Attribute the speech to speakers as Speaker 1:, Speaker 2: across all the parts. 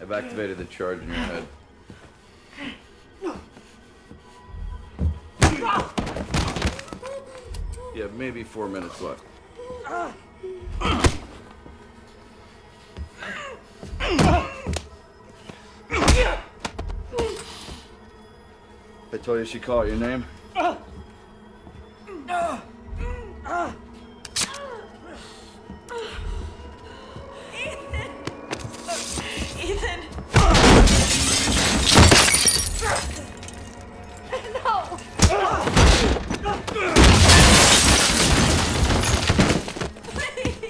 Speaker 1: I've activated the charge in your head. You have maybe four minutes left. I told you she called your name.
Speaker 2: Ethan! No! Please!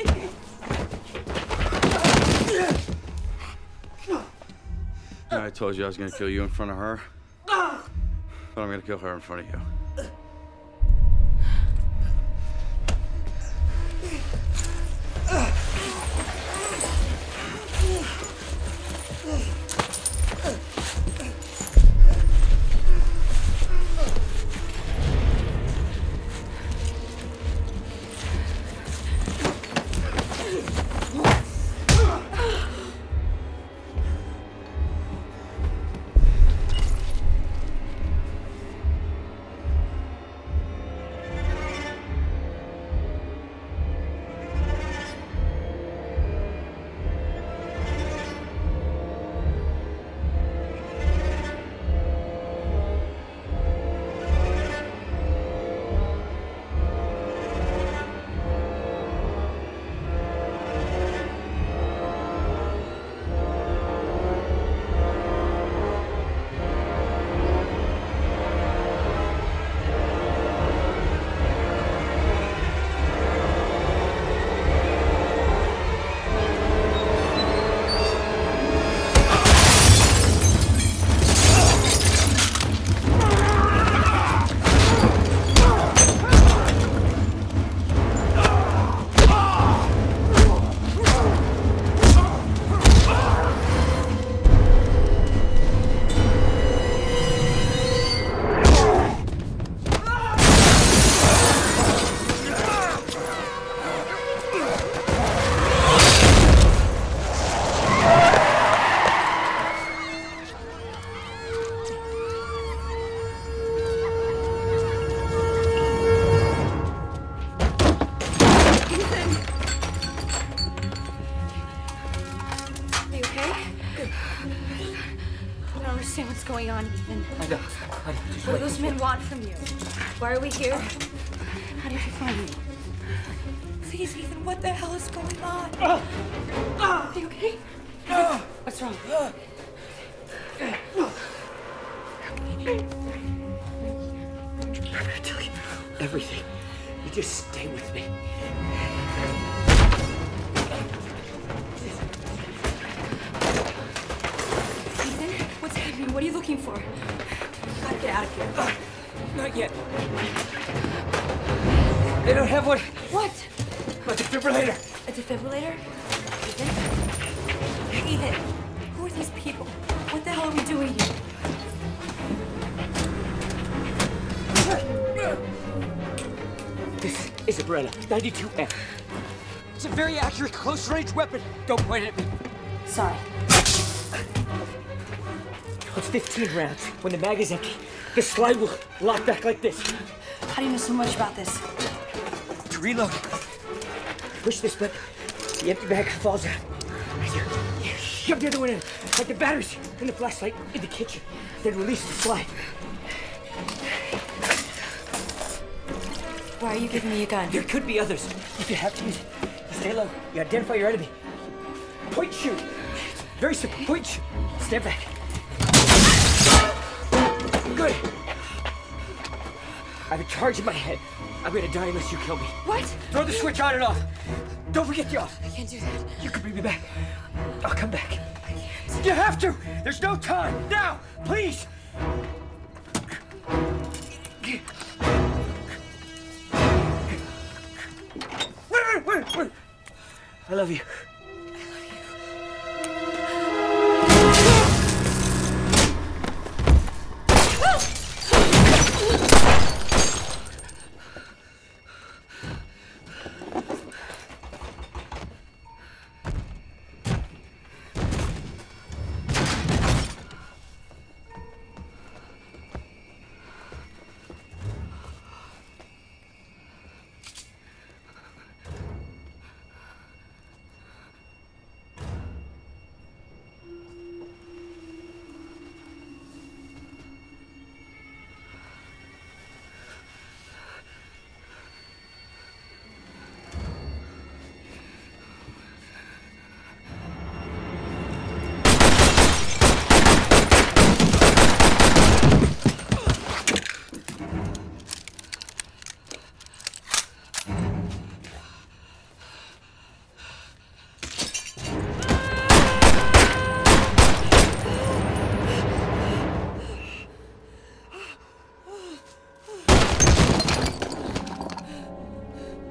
Speaker 1: I told you I was gonna kill you in front of her. But I'm gonna kill her in front of you.
Speaker 2: Understand what's going on, Ethan.
Speaker 3: I know. I know. Just
Speaker 2: What do those men want from you? Why are we here? How did you find me? Please, Ethan, what the hell is going on? Ah! Are you okay? Ah! Ah! What's wrong?
Speaker 3: I'm gonna tell you everything. You just stay with me. Uh, not yet. They don't have one.
Speaker 2: What?
Speaker 3: A defibrillator.
Speaker 2: A defibrillator? Ethan? Ethan, who are these people? What the hell are we doing here?
Speaker 3: This is a Beretta 92F. It's a very accurate close-range weapon. Don't point it at me.
Speaker 2: Sorry.
Speaker 3: It's 15 rounds. When the mag is empty, the slide will lock back like this.
Speaker 2: How do you know so much about this?
Speaker 3: To reload, push this button. The empty bag falls out. You, shove the other one in, like the batteries in the flashlight in the kitchen. Then release the slide.
Speaker 2: Why are you giving me a gun?
Speaker 3: There could be others. If you have to use it, you stay low. You identify your enemy. Point shoot. Very simple. Point shoot. Step back. Good. I have a charge in my head. I'm gonna die unless you kill me.
Speaker 2: What?
Speaker 3: Throw the switch on and off. Don't forget the off.
Speaker 2: I can't do that.
Speaker 3: You can bring me back. I'll come back. You have to. There's no time. Now, please. Wait, wait, wait, wait. I love you.